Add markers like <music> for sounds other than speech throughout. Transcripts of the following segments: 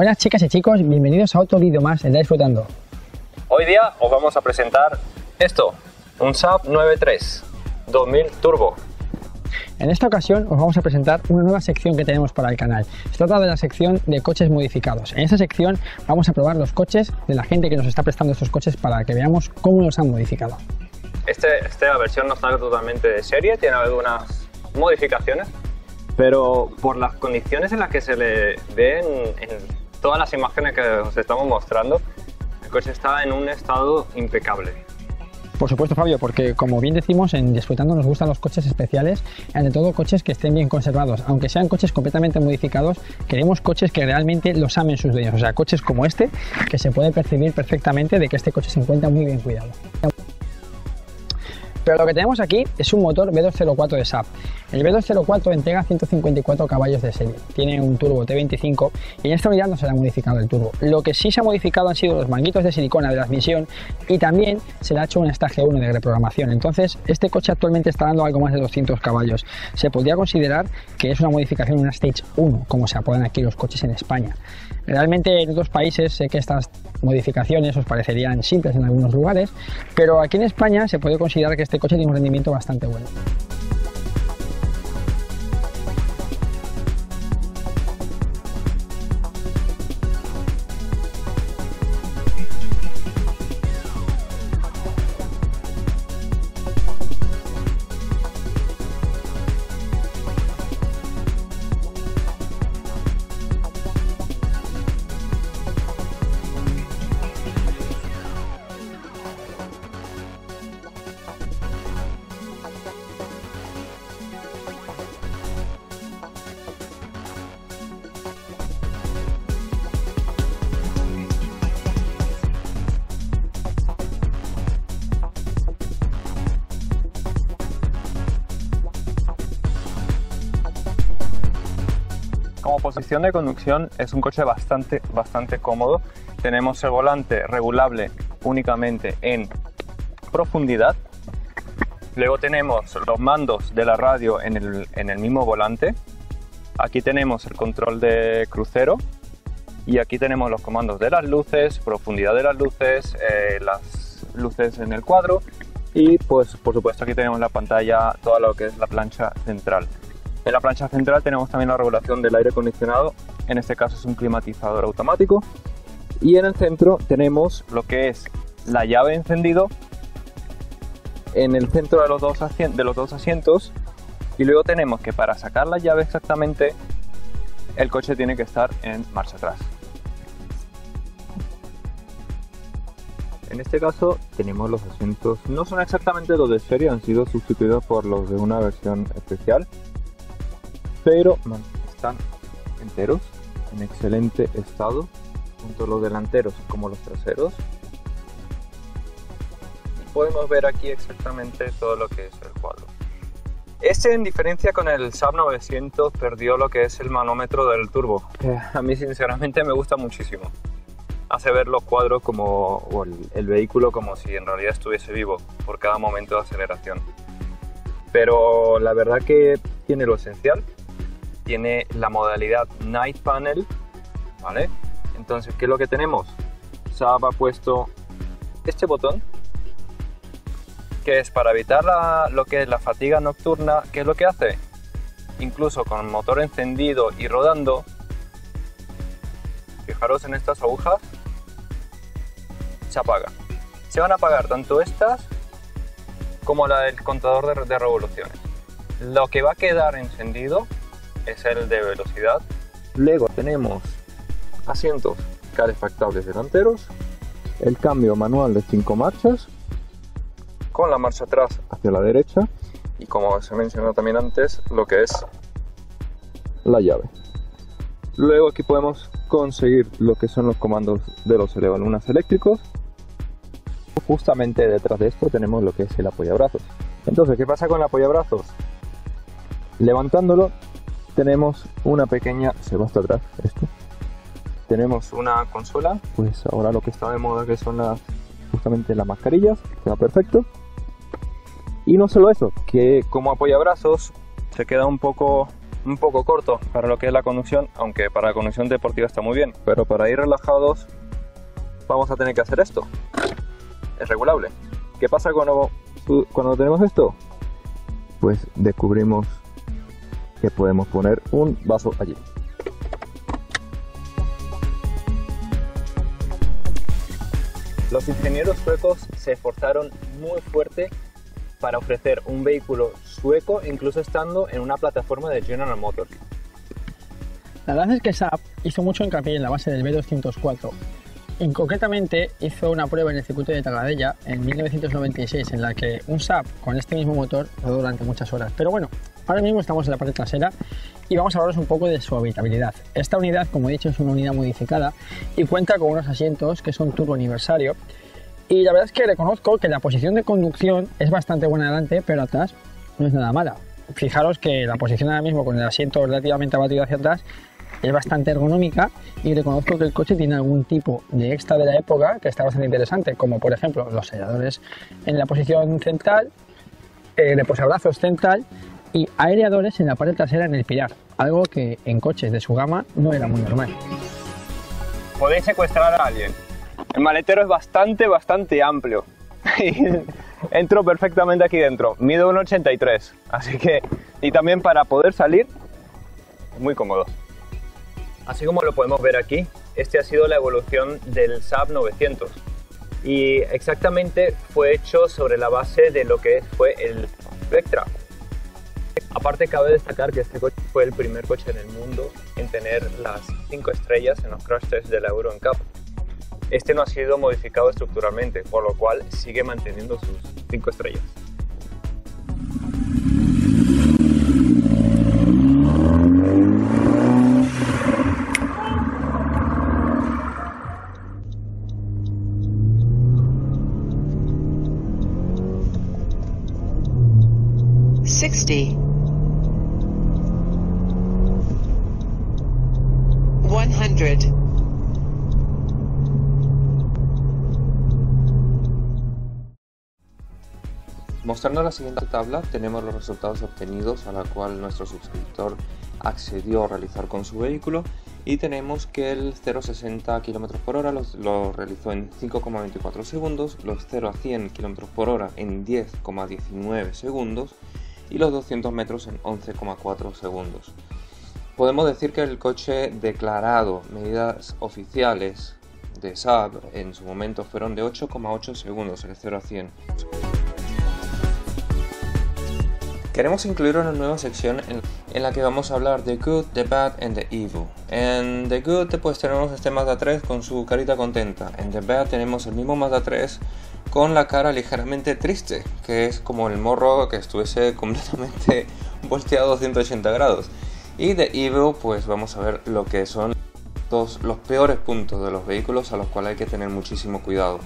Buenas chicas y chicos, bienvenidos a otro vídeo más en Disfrutando. Hoy día os vamos a presentar esto, un Saab 93 2000 Turbo. En esta ocasión os vamos a presentar una nueva sección que tenemos para el canal. Se trata de la sección de coches modificados. En esta sección vamos a probar los coches de la gente que nos está prestando estos coches para que veamos cómo los han modificado. Este, esta versión no está totalmente de serie, tiene algunas modificaciones, pero por las condiciones en las que se le ven en todas las imágenes que os estamos mostrando, el coche está en un estado impecable. Por supuesto, Fabio, porque como bien decimos, en Disfrutando nos gustan los coches especiales, ante todo coches que estén bien conservados. Aunque sean coches completamente modificados, queremos coches que realmente los amen sus dueños. O sea, coches como este, que se puede percibir perfectamente de que este coche se encuentra muy bien cuidado. Pero lo que tenemos aquí es un motor V204 de SAP. El V204 entrega 154 caballos de serie, tiene un turbo T25 y en esta unidad no se le ha modificado el turbo. Lo que sí se ha modificado han sido los manguitos de silicona de la admisión y también se le ha hecho un Stage 1 de reprogramación. Entonces, este coche actualmente está dando algo más de 200 caballos. Se podría considerar que es una modificación, una Stage 1, como se apodan aquí los coches en España. Realmente en otros países sé que estas modificaciones os parecerían simples en algunos lugares, pero aquí en España se puede considerar que este coche tiene un rendimiento bastante bueno. Posición de conducción es un coche bastante, bastante cómodo. Tenemos el volante regulable únicamente en profundidad. Luego tenemos los mandos de la radio en el, en el mismo volante. Aquí tenemos el control de crucero y aquí tenemos los comandos de las luces, profundidad de las luces, eh, las luces en el cuadro y pues por supuesto aquí tenemos la pantalla, toda lo que es la plancha central. En la plancha central tenemos también la regulación del aire acondicionado, en este caso es un climatizador automático. Y en el centro tenemos lo que es la llave encendido en el centro de los dos, de los dos asientos. Y luego tenemos que para sacar la llave exactamente, el coche tiene que estar en marcha atrás. En este caso tenemos los asientos, no son exactamente los de serie, han sido sustituidos por los de una versión especial pero están enteros, en excelente estado, tanto los delanteros como los traseros. Podemos ver aquí exactamente todo lo que es el cuadro. Este, en diferencia con el Saab 900, perdió lo que es el manómetro del turbo. a mí, sinceramente, me gusta muchísimo. Hace ver los cuadros como, o el, el vehículo como si en realidad estuviese vivo por cada momento de aceleración. Pero la verdad que tiene lo esencial, tiene la modalidad Night Panel, ¿vale? Entonces, ¿qué es lo que tenemos? Saab ha puesto este botón, que es para evitar lo que es la fatiga nocturna, ¿qué es lo que hace? Incluso con el motor encendido y rodando, fijaros en estas agujas, se apaga. Se van a apagar tanto estas como la del contador de revoluciones. Lo que va a quedar encendido es el de velocidad. Luego tenemos asientos calefactables delanteros, el cambio manual de 5 marchas, con la marcha atrás hacia la derecha y como se mencionó también antes, lo que es la llave. Luego aquí podemos conseguir lo que son los comandos de los elevalunas eléctricos. Justamente detrás de esto tenemos lo que es el apoyabrazos. Entonces, ¿qué pasa con el apoyabrazos? Levantándolo tenemos una pequeña, se va hasta atrás esto. Tenemos una consola, pues ahora lo que está de moda que son las justamente las mascarillas, queda perfecto. Y no solo eso, que como apoyabrazos se queda un poco un poco corto para lo que es la conducción, aunque para la conducción deportiva está muy bien, pero para ir relajados vamos a tener que hacer esto. Es regulable. ¿Qué pasa cuando, cuando tenemos esto? Pues descubrimos que podemos poner un vaso allí. Los ingenieros suecos se esforzaron muy fuerte para ofrecer un vehículo sueco, incluso estando en una plataforma de General Motors. La verdad es que Saab hizo mucho hincapié en la base del B204. Y concretamente hizo una prueba en el circuito de Tagadella en 1996 en la que un Saab con este mismo motor rodó durante muchas horas. Pero bueno, ahora mismo estamos en la parte trasera y vamos a hablaros un poco de su habitabilidad. Esta unidad, como he dicho, es una unidad modificada y cuenta con unos asientos que son turbo aniversario y la verdad es que reconozco que la posición de conducción es bastante buena adelante, pero atrás no es nada mala. Fijaros que la posición ahora mismo con el asiento relativamente abatido hacia atrás es bastante ergonómica y reconozco que el coche tiene algún tipo de extra de la época que está bastante interesante, como por ejemplo los selladores en la posición central, el reposabrazos central y aireadores en la parte trasera en el pilar, algo que en coches de su gama no era muy normal. Podéis secuestrar a alguien, el maletero es bastante, bastante amplio. <laughs> Entro perfectamente aquí dentro. Mido 1,83. Así que, y también para poder salir, muy cómodo. Así como lo podemos ver aquí, este ha sido la evolución del Saab 900. Y exactamente fue hecho sobre la base de lo que fue el Vectra. Aparte cabe destacar que este coche fue el primer coche en el mundo en tener las 5 estrellas en los crash tests de la Euro NCAP. Este no ha sido modificado estructuralmente, por lo cual sigue manteniendo sus 5 estrellas. Sixty. Mostrando la siguiente tabla tenemos los resultados obtenidos a la cual nuestro suscriptor accedió a realizar con su vehículo y tenemos que el 0,60 km por hora lo, realizó en 5,24 segundos, los 0 a 100 km por hora en 10,19 segundos y los 200 metros en 11,4 segundos. Podemos decir que el coche declarado medidas oficiales de Saab en su momento fueron de 8,8 segundos el 0 a 100. Queremos incluir una nueva sección en, la que vamos a hablar de Good, The Bad and The Evil. En The Good pues tenemos este Mazda 3 con su carita contenta. En The Bad tenemos el mismo Mazda 3 con la cara ligeramente triste, que es como el morro que estuviese <laughs> completamente volteado 180 grados. Y The Evil pues vamos a ver lo que son los peores puntos de los vehículos a los cuales hay que tener muchísimo cuidado,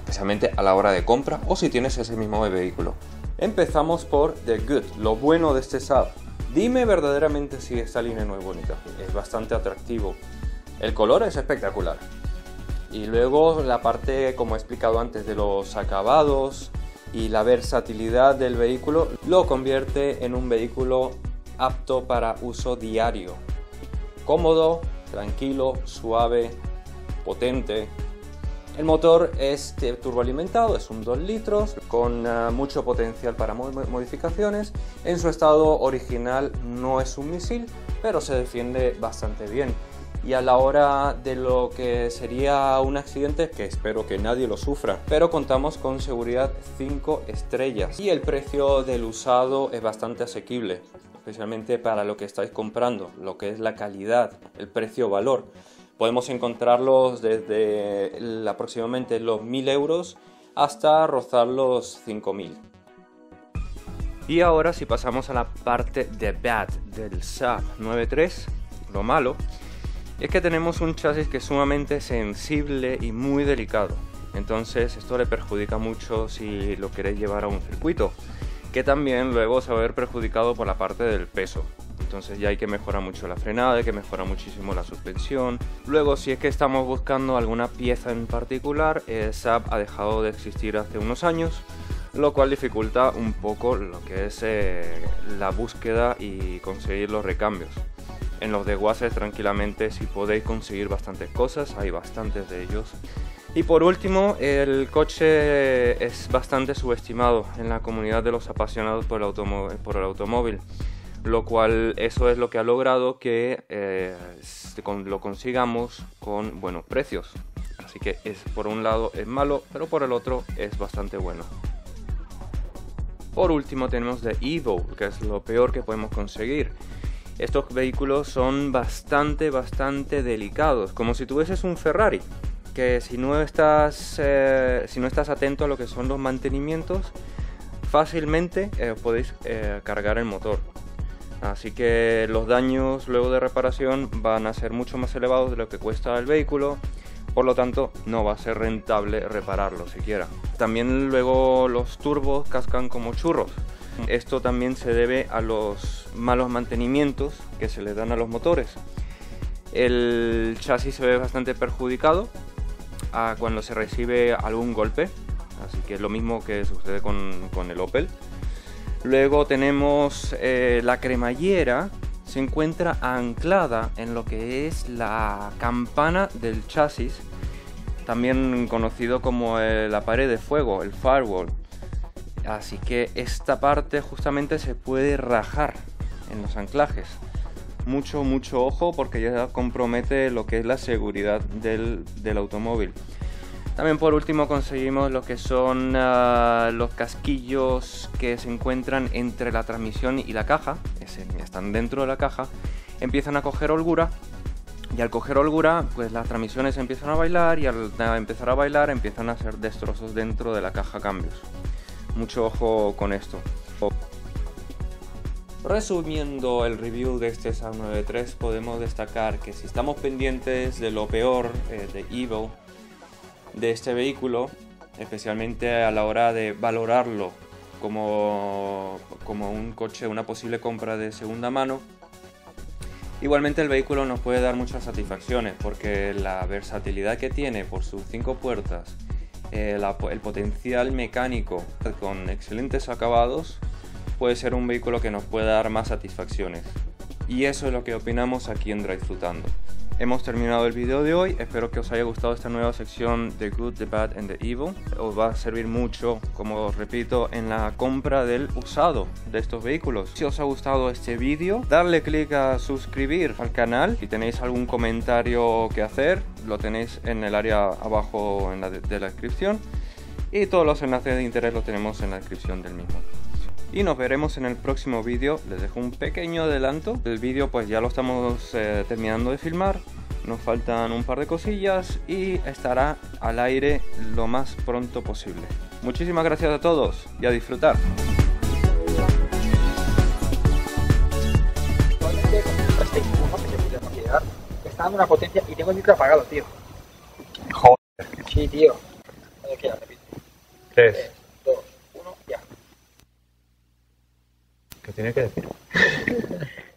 especialmente a la hora de compra o si tienes ese mismo vehículo. Empezamos por The Good, lo bueno de este Saab. Dime verdaderamente si esta línea no es bonita. Es bastante atractivo. El color es espectacular. Y luego la parte, como he explicado antes, de los acabados y la versatilidad del vehículo lo convierte en un vehículo apto para uso diario. Cómodo, tranquilo, suave, potente, el motor es turboalimentado, es un 2 litros con eh, mucho potencial para modificaciones. En su estado original no es un misil, pero se defiende bastante bien. Y a la hora de lo que sería un accidente, que espero que nadie lo sufra, pero contamos con seguridad 5 estrellas. Y el precio del usado es bastante asequible, especialmente para lo que estáis comprando, lo que es la calidad, el precio-valor. Podemos encontrarlos desde aproximadamente los 1000 euros hasta rozar los 5000. Y ahora si pasamos a la parte de bad del SAP 93, lo malo es que tenemos un chasis que es sumamente sensible y muy delicado. Entonces esto le perjudica mucho si lo queréis llevar a un circuito, que también luego se va a ver perjudicado por la parte del peso entonces ya hay que mejorar mucho la frenada, hay que mejorar muchísimo la suspensión. Luego, si es que estamos buscando alguna pieza en particular, eh, SAP ha dejado de existir hace unos años, lo cual dificulta un poco lo que es eh, la búsqueda y conseguir los recambios. En los de desguaces tranquilamente si podéis conseguir bastantes cosas, hay bastantes de ellos. Y por último, el coche es bastante subestimado en la comunidad de los apasionados por el, automóvil, lo cual eso es lo que ha logrado que eh, lo consigamos con buenos precios. Así que es por un lado es malo, pero por el otro es bastante bueno. Por último tenemos The Evo, que es lo peor que podemos conseguir. Estos vehículos son bastante, bastante delicados, como si tuvieses un Ferrari, que si no estás, eh, si no estás atento a lo que son los mantenimientos, fácilmente eh, podéis eh, cargar el motor. Así que los daños luego de reparación van a ser mucho más elevados de lo que cuesta el vehículo, por lo tanto no va a ser rentable repararlo siquiera. También luego los turbos cascan como churros. Esto también se debe a los malos mantenimientos que se le dan a los motores. El chasis se ve bastante perjudicado cuando se recibe algún golpe, así que es lo mismo que sucede con, el Opel. Luego tenemos eh, la cremallera, se encuentra anclada en lo que es la campana del chasis, también conocido como eh, la pared de fuego, el firewall. Así que esta parte justamente se puede rajar en los anclajes. Mucho, mucho ojo porque ya compromete lo que es la seguridad del, automóvil. También por último conseguimos lo que son ah, los casquillos que se encuentran entre la transmisión y la caja, están dentro de la caja, empiezan a coger holgura y al coger holgura pues las transmisiones empiezan a bailar y al empezar a bailar empiezan a hacer destrozos dentro de la caja cambios mucho ojo con esto. Resumiendo el review de este Saab 93 podemos destacar que si estamos pendientes de lo peor eh, de Evil de este vehículo, especialmente a la hora de valorarlo como, como un coche, una posible compra de segunda mano, Igualmente el vehículo nos puede dar muchas satisfacciones porque la versatilidad que tiene por sus cinco puertas eh, el potencial mecánico con excelentes acabados puede ser un vehículo que nos pueda dar más satisfacciones. Y eso es lo que opinamos aquí en Drive Hemos terminado el vídeo de hoy, espero que os haya gustado esta nueva sección de Good, The Bad and The Evil. Os va a servir mucho, como os repito, en la compra del usado de estos vehículos. Si os ha gustado este vídeo, darle clic a suscribir al canal. Si tenéis algún comentario que hacer, lo tenéis en el área abajo en la de la descripción. Y todos los enlaces de interés los tenemos en la descripción del mismo y nos veremos en el próximo vídeo. Les dejo un pequeño adelanto. El vídeo pues ya lo estamos eh, terminando de filmar. Nos faltan un par de cosillas y estará al aire lo más pronto posible. Muchísimas gracias a todos y a disfrutar. Está dando una potencia y tengo el micro apagado, tío. Joder. Sí, tío. ¿Qué es? ¿Qué tiene que decir? <laughs>